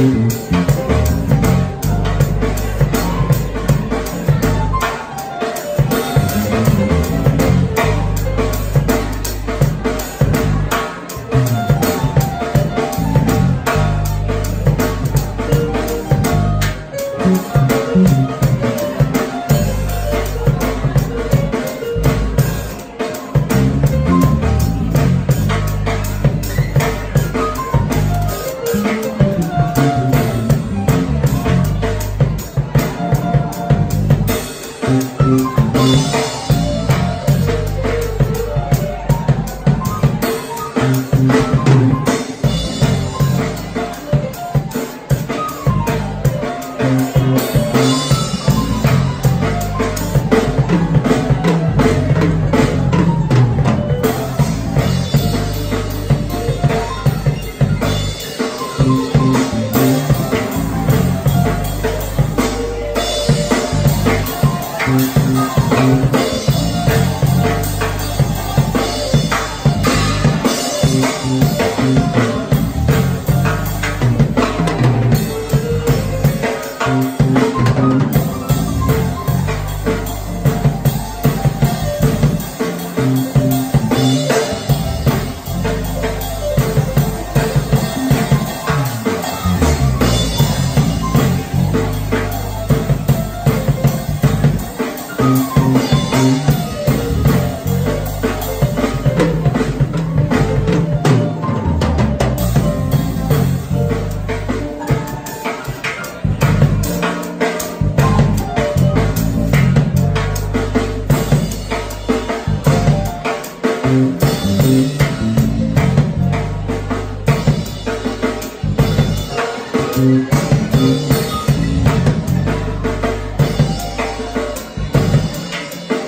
light.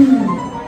Mm-hmm.